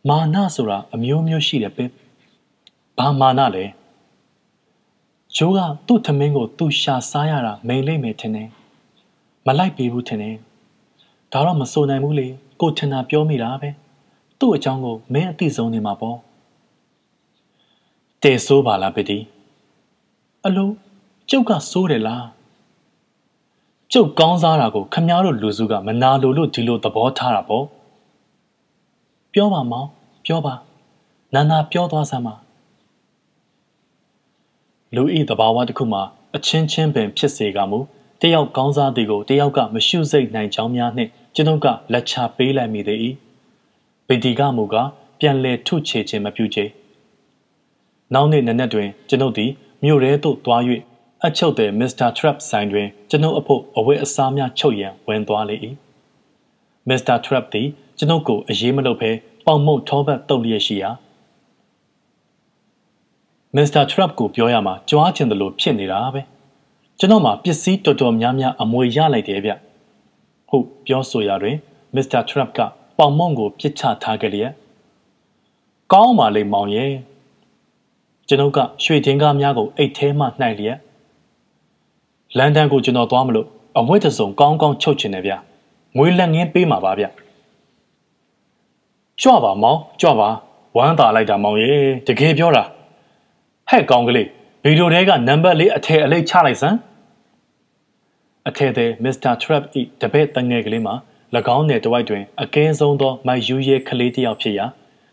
မာနဆိုတာအမျိုးမျိုးရှိတယ်ပင်ဘာမာနလဲဂျိုးကသူ့သမင်းကိုသူ့ရှာစားရတာမိန်လိမ့်မယ်ထင်တယ်မလိုက်ပေးဘူးထင်တယ်ဒါတော့မစိုးနိုင်ဘူးလေကိုထင်တာပြောမိတာပဲသူ့အကြောင်းကိုမင်းအသိဆုံးနေမှာပေါ့တဲဆိုးပါလားပတီအလိုကျုပ်ကစိုးတယ်လား ကျုပ်ကောင်းစားတာကိုခမားတို့လူစုကမနာလိုလို့ဒီလိုသဘောထားတာပေါ့ပြောပါမောင်ပြောပါနာနာပြောသွားစမ်းပါလူဤတဘာဝတစ်ခုမှာအချင်းချင်းပင်ဖြစ်စေကမူတယောက်ကောင်းစားသည်ကိုတယောက်ကမရှုစိတ်နိုင်ကြောင်းများနှင့်ကျွန်ုပ်ကလက်ချပေးလိုက်မိသည်ဗိတိကမူကပြန်လဲထုချေခြင်းမပြုချေနောက်နေ့နနက်တွင်ကျွန်ုပ်သည်မြို့ရဲသို့သွား၍ အချုပ်တဲ့မစ္စတာထရပ်ဆိုင်တွင်ကျွန်ုပ်အဖို့အဝတ်အစားများချုပ်ရန်ဝင်သွားလေ၏မစ္စတာထရပ်သည်ကျွန်ုပ်ကိုအရေးမလုပ်ဘဲပေါင်မုတ်ထောပတ်တုပ်လျက်ရှိရာမစ္စတာထရပ်ကိုပြောရမှာကြွားချင်တယ်လို့ဖြစ်နေတာပဲကျွန်တော်မှပစ္စည်းတော်တော်များများအမွေရလိုက်တယ်ဗျဟုတ်ပြောဆိုရာတွင်မစ္စတာထရပ်ကပေါင်မုံကိုပြစ်ချထားကြလျက်ကောင်းပါလေမောင်ရဲ့ကျွန်ုပ်ကရွှေတင်ကားများကိုအိတ်ထဲမှနှိုက်လျက် လန်ဒန်ကိုကျွန်တော်သွားမလို့အဝတ်တစုံကောင်းကောင်းချုပ်ချင်တယ်ဗျငွေလက်ငင်းပေးမှာပါဗျကြွပါမောင်ကြွပါဝမ်းသာလိုက်တာမောင်ရေတကယ်ပြောတာဟဲ့ကောင်းကလေးဗီဒီယိုထဲကနံပါတ်လေးအထည်အလိတ်ချလိုက်စမ်းအထည်တဲ့မစ္စတာထရပ်ဤတပည့်တငယ်ကလေးမှာ၎င်းနယ်တဝိုက်တွင်အကဲဆုံးသောမိုက်ယူရဲကလေးတစ်ယောက်ဖြစ်ရာ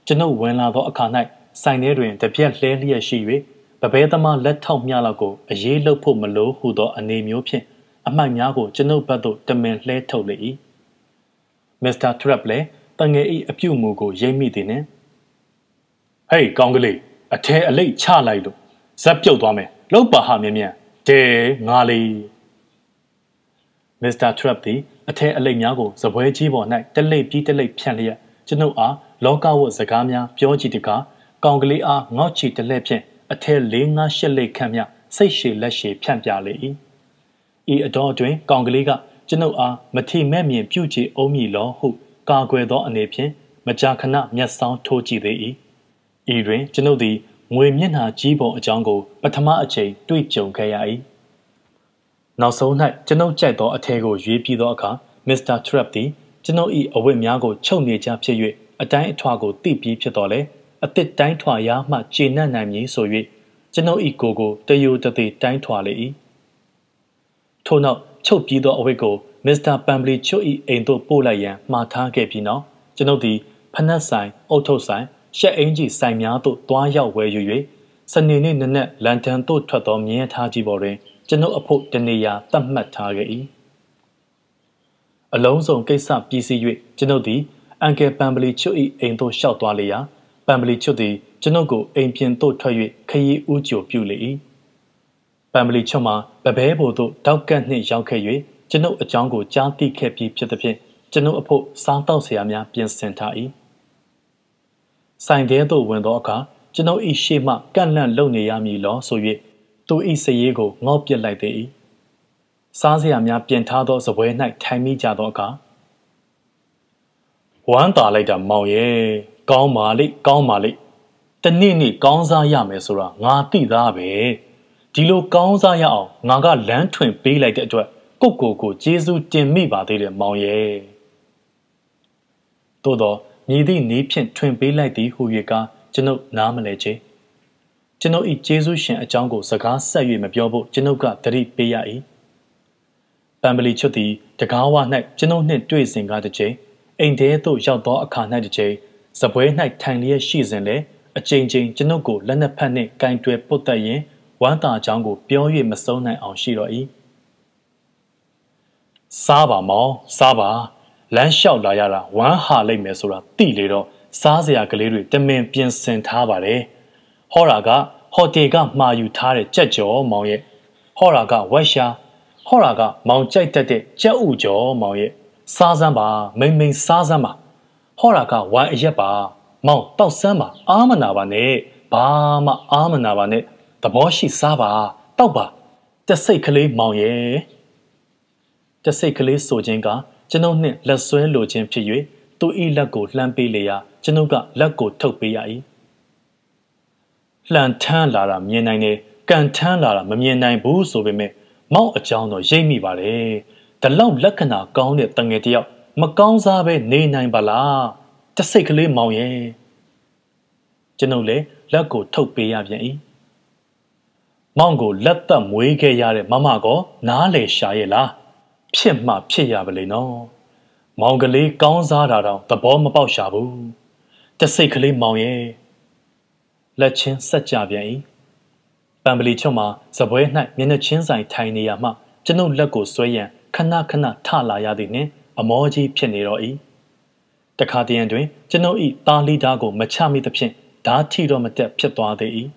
ကျွန်ုပ်ဝင်လာသောအခါ၌ဆိုင်ထဲတွင်တပြက်လှဲလျက်ရှိ၍ ပပဲသမားလက်ထောက်မြလောက်ကိုအရေးလုပ်ဖို့မလိုဟုသောအနေမျိုးဖြင့်အမှတ်များကိုကျွန်ုပ်ဘက်သို့တမင်လှဲထုတ်လေ၏မစ္စတာထရပ်လည်းတငယ်၏အပြုတ်မူကိုရိပ်မိသည်နှင့်ဟေးကောင်းကလေးအထဲအလိတ်ချလိုက်လို့ဇက်ပြုတ်သွားမယ်လောက်ပါဟာမြင်မြန်တဲငါလေးမစ္စတာထရပ်သည်အထဲအလိတ်များကိုစပွဲကြီးပေါ်၌တလိပ်ပြီးတလိပ်ဖြန့်လျက်ကျွန်ုပ်အားလောကဝတ်စကားများပြောကြည့်တကားကောင်ကလေးအားငေါ့ချီတလှည့်ဖြင့် အထဲ၄၅၈လိပ်ခန့်မြစိတ်ရှည်လက်ရှည်ဖြန့်ပြလေ၏ဤအတော်အတွင်းကောင်ကလေးကကျွန်ုပ်အားမထီမဲ့မြင်ပြုချေအုံးမည်လောဟုကာကွယ်သောအနေဖြင့်မကြာခဏမျက်စောင်းထိုးကြည့်သေး၏ဤတွင်ကျွန်ုပ်သည်ငွေမျက်နှာကြီးပုံအကြောင်းကိုပထမအချိန်တွေ့ကြုံခဲ့ရ၏နောက်ဆုံး၌ကျွန်ုပ်ကြိုက်သောအထည်ကိုရွေးပြီးသောအခါမစ္စတာထရပ်သည်ကျွန်ုပ်၏အဝတ်များကိုချုပ်နေကြဖြစ်၍အတိုင်းအထွာကိုတိပြီးဖြစ်တော်လဲ အသစ်တိုင်းထွာရမှကျေနပ်နိုင်မည်ဆို၍ကျွန်ုပ်၏ကိုကိုတယိုတသေးတိုင်းထွာလေ၏ထို့နောက်ချုပ်ပြီးသောအဝတ်ကိုမစ္စတာပမ်ဘလီချွတ်၏အိမ်သို့ပို့လိုက်ရန်မှာထားခဲ့ပြီးနောက်ကျွန်ုပ်သည်ဖနက်ဆိုင်အုတ်ထုပ်ဆိုင်ရှက်အင်ကြီးဆိုင်များသို့တွားရောက်ဝဲယူ၍စနေနေ့နနက်လန်တန်သို့ထွက်သောမြင်းထားကြီးပေါ်တွင်ကျွန်ုပ်အဖို့တနေရာသတ်မှတ်ထားခဲ့၏အလုံးစုံကိစ္စပြီးစီး၍ကျွန်ုပ်သည်အန်ကယ်ပမ်ဘလီချွတ်၏အိမ်သို့ရှောက်သွားလေရာ ပံပလီချွတ်သည်ကျွန်ုပ်ကိုအိမ်ပြင်သို့ထွက်၍ခရီးဦးကြိုပြုလေ၏ပံပလီချွတ်မှာဗဘဲဘို့သို့တောက်ကန့်နှင့်ရောက်ခဲ့၍ကျွန်ုပ်အကြောင်းကိုကြားသိခဲ့ပြီးဖြစ်သဖြင့်ကျွန်ုပ်အဖို့စားတောက်စရာများပြင်ဆင်ထား၏ဆိုင်တဲသို့ဝင်သောအခါကျွန်ုပ်၏ရှေ့မှကန့်လန့်လုံနေရမည်လောဆို၍သူ၏စည်ရေးကိုငေါ့ပစ်လိုက်သေး၏စားစရာများပြင်ထားသောစပွဲ၌ထိုင်မိကြသောအခါဝမ်းသာလိုက်တာမောင်ရဲ့ ကောင်းပါလိကောင်းပါလိတနေ့နေ့ကောင်းစားရမယ်ဆိုတာငါသိသားပဲဒီလိုကောင်းစားရအောင်ငါကလမ်းထွင်ပေးလိုက်တဲ့အတွက်ကိုကိုကိုကျေးဇူးတင်မိပါသေးတယ်မောင်ရဲ့သို့တော့မြည်သည့်နေဖြင့်ထွင်ပေးလိုက်သည်ဟု၍ကကျွန်ုပ်နားမလဲချေကျွန်ုပ်၏ကျေးဇူးရှင်အကြောင်းကိုစကားဆက်၍မပြောဖို့ကျွန်ုပ်ကသတိပေးရ၏ပမ်ပလီချွတ်သည်တကားဝ၌ကျွန်ုပ်နှင့်တွေ့စဉ်ကတစ်ချိန်အိမ်ထဲသို့ရောက်သောအခါ၌တစ်ချိန် စပွဲ၌ထိုင်လျက်ရှိစဉ်လေအချိန်ချင်းကျွန်ုပ်ကိုလက်နက်ဖက်နှင့်ကင်တွယ်ပုတ်သက်ရင်ဝမ်းသာကြောင်းကိုပြော၍မဆုံးနိုင်အောင်ရှိတော့၏စားပါမောင်စားပါလမ်းလျှောက်လာရတာဝမ်းဟာလိုက်မယ်ဆိုတာသိလေတော့စားစရာကလေးတွေတမင်ပြင်ဆင်ထားပါတယ်ဟောတာကဟိုတယ်ကမှာယူထားတဲ့ကြက်ကြော်မောင်ရဲ့ဟောတာကဝက်ရှာဟောတာကမောင်ကြိုက်တတ်တဲ့ကြက်ဥကြော်မောင်ရဲ့စားစမ်းပါမိန်မိန်စားစမ်းပါ ဟောတာကဝိုင်းအရက်ပါမောင်တောက်စမ်းပါအာမနာပါနဲ့ဘာမှအာမနာပါနဲ့သဘောရှိစားပါတောက်ပါတစိတ်ကလေးမောင်ရဲ့တစိတ်ကလေးဆိုခြင်းကကျွန်ုပ်နှင့်လက်ဆွဲလိုခြင်းဖြစ်၍သူ၏လက်ကိုလှမ်းပေးလေရာကျွန်ုပ်ကလက်ကိုထုတ်ပေးရ၏လှန်ထမ်းလာတာမြင်နိုင်တယ်ကန်ထမ်းလာတာမမြင်နိုင်ဘူးဆိုပေမဲ့မောက်အကြောင်းတော့ရိပ်မိပါတယ်။ဒါလောက်လက္ခဏာကောင်းတဲ့တငယ်တယောက် မကောင်းစားပဲနေနိုင်ပါလား။တစိတ်ကလေးမောင်ရဲ့ကျွန်ုပ်လည်းလက်ကိုထုတ်ပေးရပြန်၏။မောင်ကိုလက်သက်မွေးခဲ့ရတဲ့မမကောနားလေရှာရဲ့လား။ဖြစ်မှဖြစ်ရပါလေနော်။မောင်ကလေးကောင်းစားတာတော့သဘောမပေါက်ရှာဘူး။တစိတ်ကလေးမောင်ရဲ့လက်ချင်းဆက်ကြပြန်၏ပံပလီချွတ်မှာဇပွဲ၌မျက်နှာချင်းဆိုင်ထိုင်နေရမှကျွန်ုပ်လက်ကိုဆွဲရန်ခဏခဏထလာရသည်နှင့် အမောကြီးဖြစ်နေတော့၏တခါတရံတွင်ကျွန်ုပ်၏သားလီဓာကိုမချမိသဖြင့်ဓာထီတော့မတက်ဖြစ်သွားသေး၏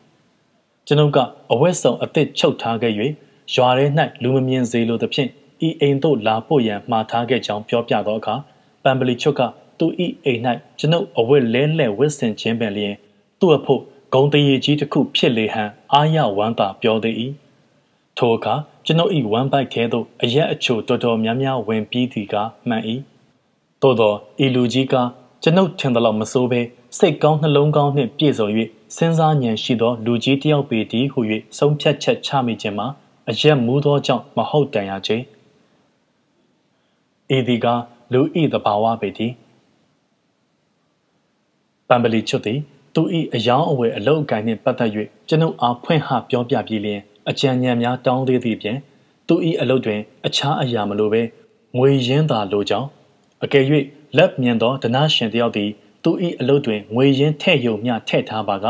ကျွန်ုပ်ကအဝက်ဆောင်အသစ်ချုပ်ထားခဲ့၍ရွာထဲ၌လူမမြင်စေလိုသဖြင့်ဤအိမ်သို့လာပို့ရန်မှားထားခဲ့ကြောင်းပြောပြသောအခါပံပလီချွတ်ကသူဤအိမ်၌ကျွန်ုပ်အဝက်လဲလှဲဝစ်စင်ခြင်းပင်လျင်သူ့အဖို့ဂုံတရေကြီးတစ်ခုဖြစ်လေဟန်အာရဝမ်းသာပြောသေး၏ ထိုအခါကျွန်ုပ်ဤဝမ်းပိုက်ထဲသို့အရက်အချိုတော်တော်များများဝင်ပြီးသည်ကမှန်၏သို့သောဤလူကြီးကကျွန်ုပ်ထင်သလောက်မစိုးဘဲစိတ်ကောင်းနှလုံးကောင်းနှင့်ပြည့်စုံ၍စဉ်းစားဉာဏ်ရှိသောလူကြီးတယောက်ပေသည်ဟု၍ဆုံးဖြတ်ချက်ချမိခြင်းမှာအရက်မူးသောကြောင့်မဟုတ်တန်ရခြင်းဤသည်ကလူဤသဘာဝပေသည်ပံပလီချွတ်သည်သူဤအယောင်းအဝယ်အလုတ်အကိုင်းနှင့်ပတ်သက်၍ကျွန်ုပ်အားဖွင့်ဟပြောပြပြီးလျင် အကြံဉာဏ်များတောင်းသေးသည့်ဖြင့်သူဤအလုတ်တွင် အခြားအရာမလိုဘဲငွေရင်းသာလိုကြောင်းအကယ်၍လက်မြင်သောဒနာရှင်တယောက်သည်သူဤအလုတ်တွင်ငွေရင်းထဲ့ယုံမျှထဲ့ထားပါက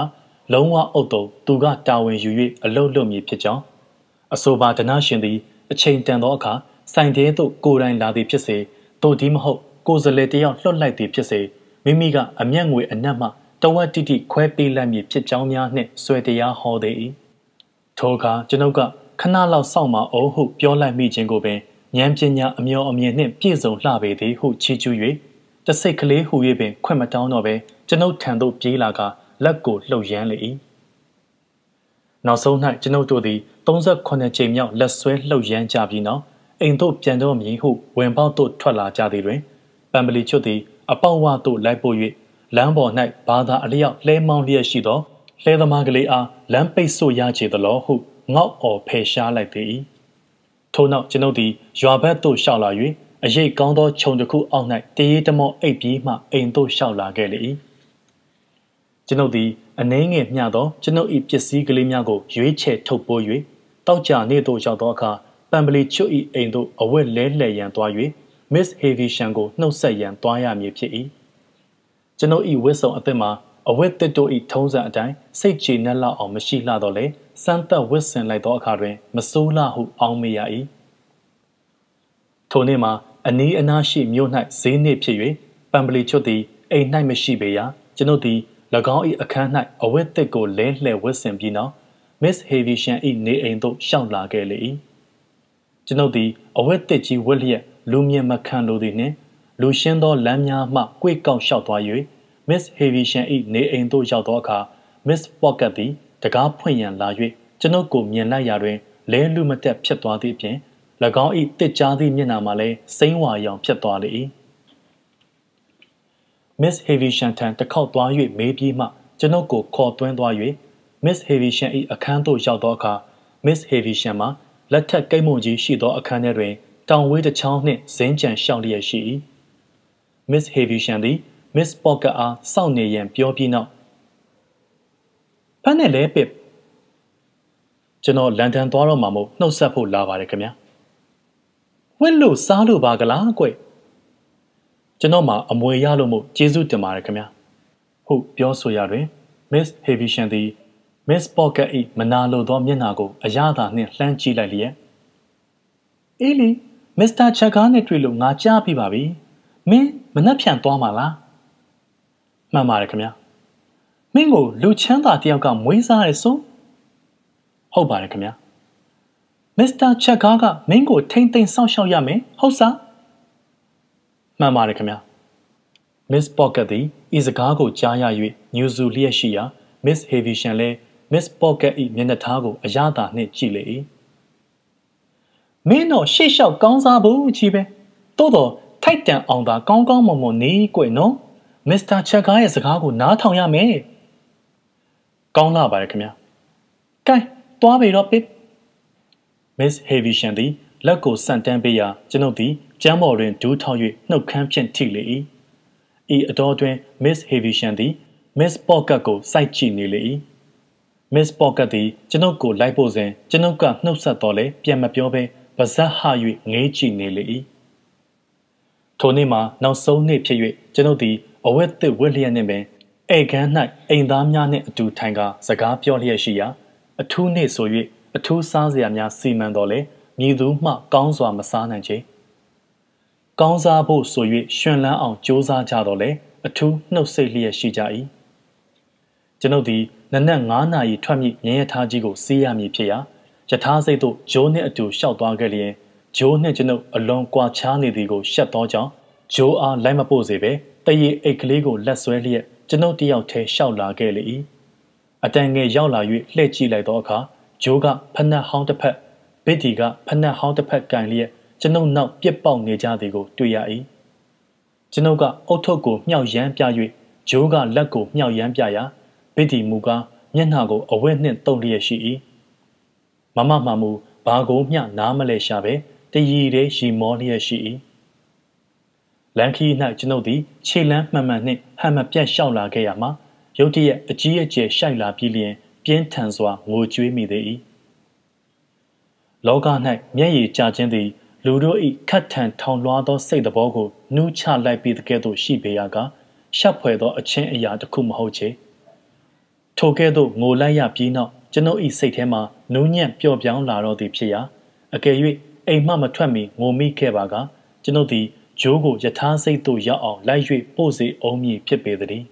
လုံးဝအုပ်တုံသူကတာဝန်ယူ၍အလုတ်လုပ်မည်ဖြစ်ကြောင်းအဆိုပါဒနာရှင်သည် အချိန်တန်သောအခါဆိုင်တဲသို့ကိုယ်တိုင်လာသည်ဖြစ်စေတို့ဒီမဟုတ်ကိုယ်စလဲတယောက်လွှတ်လိုက်သည်ဖြစ်စေမိမိကအမျက်ငွေအနက်မှတဝက်တိတိခွဲပေးလိုက်မည်ဖြစ်ကြောင်းများနှင့်ဆွေတရားဟောသည်၏ ထိုအခါကျွန်ုပ်ကခဏလောက်စောင့်မအောင်ဟုပြောလိုက်မိခြင်းကိုပင်ဉာဏ်ပညာအမျော်အမြင်နှင့်ပြည့်စုံလှပေသည်ဟုချီးကျူး၍တစိတ်ကလေးဟူ၍ပင်ခွင့်မတောင်းတော့ဘဲကျွန်ုပ်ထံသို့ပြေးလာကလက်ကိုလှုပ်ရမ်းလေ၏နောက်ဆုံး၌ကျွန်ုပ်တို့သည်38ချိန်မြောက်လက်ဆွဲလှုပ်ရမ်းကြပြီးနောက်အိမ်သို့ပြန်တော့မည်ဟုဝင်ပေါက်သို့ထွက်လာကြသည်တွင်ပံပလီချွတ်သည်အပေါဝသို့လိုက်ပို့၍လမ်းပေါ်၌ဘာသာအလျောက်လှဲမောင်းလျက်ရှိသော လှဲသမားကလေးအားလမ်းပိတ်ဆို့ရချေသလိုဟုငေါက်အော်ဖယ်ရှားလိုက်သည်ထို့နောက်ကျွန်ုပ်သည်ရွာဘက်သို့ရှောက်လာ၍အရေးကောင်းသောခြုံတစ်ခုအောက်၌တရေတမောအိပ်ပြီးမှအိမ်သို့ရှောက်လာခဲ့လေ၏ကျွန်ုပ်သည်အနှင်းငယ်မျှသောကျွန်ုပ်၏ပစ္စည်းကလေးများကိုရွေးချယ်ထုတ်ပိုး၍တောက်ကြနေသို့ရောက်သောအခါပံပလီချွတ်၏အိမ်သို့အဝက်လဲလှယ်ရန်သွား၍ Miss Havisham ကိုနှုတ်ဆက်ရန်သွားရမည်ဖြစ်၏ကျွန်ုပ်၏ဝစ်စုံအသစ်မှာ အဝက်တစ်တို့၏ထုံးစံအတိုင်းစိတ်ကြည်နက်လောက်အောင်မရှိလှတော့လေစမ်းသက်ဝစ်ဆင်လိုက်သောအခါတွင်မစိုးလှဟုအောင်းမိရ၏ထိုနေ့မှာအနီးအနားရှိမြို့၌ဈေးနေ့ဖြစ်၍ပံပလီချွတ်သည်အိမ်၌မရှိပေရာကျွန်ုပ်သည်၎င်း၏အခန်း၌အဝတ်သစ်ကိုလဲလှယ်ဝတ်ဆင်ပြီးနောက် Miss Havisham ၏နေအိမ်သို့ရှောက်လာခဲ့လေ၏ကျွန်ုပ်သည်အဝတ်သစ်ကြီးဝတ်လျက်လူမြင်မခံလိုသည်နှင့်လူရှင်းသောလမ်းများမှကွေ့ကောက်လျှောက်သွား၍ Miss Havisham ၏နေအိမ်သို့ရောက်သောအခါ Miss Pocket သည်တကားဖွင့်ရန်လာ၍ကျွန်ုပ်ကိုမြင်လိုက်ရာတွင်လဲလူမတက်ဖြစ်သွားသည့်အပြင်၎င်း၏တစ်ကြားသည့်မျက်နှာမှာလည်းစိမ့်ဝါရောင်ဖြစ်သွားလေ၏မစ္စဟေဗီရှန်ထံတစ်ခေါက်သွား၍မေးပြီးမှကျွန်ုပ်ကိုခေါ်သွင်းသွား၍မစ္စဟေဗီရှန်၏အခန်းသို့ရောက်သောအခါမစ္စဟေဗီရှန်မှာလက်ထက်ကိတ်မုန်ကြီးရှိသောအခန်းထဲတွင် တောင်ဝေးတစ်ချောင်းနှင့်ဇင်းကြံရှောင်လျက်ရှိ၏မစ္စဟေဗီရှန်သည် မစ္စပေါ့ကအားစောင့်နေရန်ပြောပြီးနောက်ဖမ်းနဲ့လဲပစ်ကျွန်တော်လန်ဒန်သွားတော့မှမို့နှုတ်ဆက်ဖို့လာပါတယ်ခင်ဗျာဝင့်လို့စားလို့ပါကလားကွကျွန်တော်မှအမွေရလို့မို့ကျေးဇူးတင်ပါတယ်ခင်ဗျာဟုတ်ပြောဆိုရတွင် Miss Havisham သည် Miss Pocket ၏မနာလိုသောမျက်နှာကိုအရသာနှင့်လှမ်းကြည့်လိုက်လျက်အေးလီမစ္စတာချက်ကားနဲ့တွေ့လို့ငါကြားပြီးပါပြီမင်းမနှက်ဖြန်သွားမှာလား မှန်ပါတယ်ခင်ဗျာမင်းကိုလူချမ်းသာတယောက်ကမွေးစားရဲဆိုဟုတ်ပါတယ်ခင်ဗျာမစ္စတာချက်ကားကမင်းကိုထိမ့်သိမ့်စောင့်ရှောက်ရမယ်ဟုတ်စားမှန်ပါတယ်ခင်ဗျာ Miss Pocket သည်ဤစကားကိုကြားရ၍ညူစုလျက်ရှိရာ Miss Havisham လည်း Miss Pocket ၏မျက်နှာသားကိုအရသာနှင့်ကြည့်လေ၏မင်းတော့ရှေ့လျှောက်ကောင်းစားဖို့ကြီးပဲတိုးတော့ထိုက်တန်အောင်သာကောင်းကောင်းမွန်မွန်နေကွနော် မစ္စတာချက်ကားရဲ့စကားကိုနားထောင်ရမယ်ကောင်းလာပါတယ်ခင်ဗျာကဲသွားပြီတော့ပစ် Miss Havisham သည်လက်ကိုဆန့်တန်းပေးရာကျွန်ုပ်သည်ကျမ်းပေါ်တွင်ဒူးထောက်၍နှုတ်ခမ်းဖြင့်ထိလေ၏ဤအတော်တွင် Miss Havisham သည် Miss Pocket ကိုစိုက်ကြည့်နေလေ၏ Miss Pocket သည်ကျွန်ုပ်ကိုလိုက်ဖို့စဉ်ကျွန်ုပ်ကနှုတ်ဆက်တော်လဲပြန်မပြောဘဲပါဇက်ဟ၍ငေးကြည့်နေလေ၏ထိုနေ့မှာနောက်ဆုံးနေ့ဖြစ်၍ကျွန်ုပ်သည် အဝတ်သစ်ဝတ်လျက်နှင့်ပင်ဧကန်း၌အိမ်သားများနှင့်အတူထိုင်ကာစကားပြောလျက်ရှိရာအထူးနှင့်ဆို၍အထူးစားစရာများစီမံတော်လဲမြည်သူမှကောင်းစွာမစားနိုင်ချေကောင်းစားဖို့ဆို၍ရှင်လန်းအောင်ကြိုးစားကြတော့လဲအထူးနှုတ်ဆက်လျက်ရှိကြ၏ကျွန်ုပ်သည်နနက်9နာရီထွက်မည့်မြင်းရထားကြီးကိုစီးရမည်ဖြစ်ရာယထာစိတ်သို့ဂျိုးနှင့်အတူရှောက်သွားခဲ့လျင်ဂျိုးနှင့်ကျွန်ုပ်အလွန်ကွာခြားနေသည်ကိုရှက်သောကြောင့်ဂျိုးအားလိုက်မပို့စေပဲ တရေအိတ်ကလေးကိုလက်ဆွဲလျက်ကျွန်ုပ်တယောက်တည်းရှောက်လာခဲ့လေ၏အတန်ငယ်ရောက်လာ၍လှည့်ကြည့်လိုက်သောအခါဂျိုးကဖက်နှက်ဟောင်းတစ်ဖက်ဘစ်တီကဖက်နှက်ဟောင်းတစ်ဖက်ကန်လျက်ကျွန်ုပ်နောက်ပြစ်ပေါက်နေကြသည်ကိုတွေ့ရ၏ကျွန်ုပ်ကအုတ်ထုပ်ကိုမြှောက်ရမ်းပြ၍ဂျိုးကလက်ကိုမြှောက်ရမ်းပြရာဘစ်တီမူကားမျက်နှာကိုအဝက်နှင့်တုံလျက်ရှိ၏မမမှမူဘာကိုမျှနားမလဲရှာပဲတရီတဲ့ရီမောလျက်ရှိ၏ လန်ခီ၌ကျွန်ုပ်သည်ခြေလန်းမှန်မှန်နှင့်ဟန်မပြတ်လျှောက်လာခဲ့ရမှာရုတ်တရက်အကြီးအကျယ်ရှိုက်လာပြီးလျင်ပြင်းထန်စွာငိုကြွေးမိသေး၏လောက၌မျက်ရည်ကျခြင်းသည် လူတို့၏ခတ်ထန်ထောင်လွှားသောစိတ်သဘောကိုနှူးချလိုက်ပြီးတကဲ့သို့ရှိပေရကရှက်ဖွယ်သောအချင်းအရာတစ်ခုမဟုတ်ချေထိုကဲ့သို့ငိုလိုက်ရပြီးနောက်ကျွန်ုပ်၏စိတ်ထဲမှာနူးညံ့ပျော့ပြောင်းလာတော့သည်ဖြစ်ရာအကယ်၍အိမ်မှမထွက်မီငိုမိခဲ့ပါကကျွန်ုပ်သည် ဂျိုးကိုယထာစိတ်သို့ရောက်အောင်လိုက်၍ပို့စေအောင်မည်ဖြစ်ပေသည်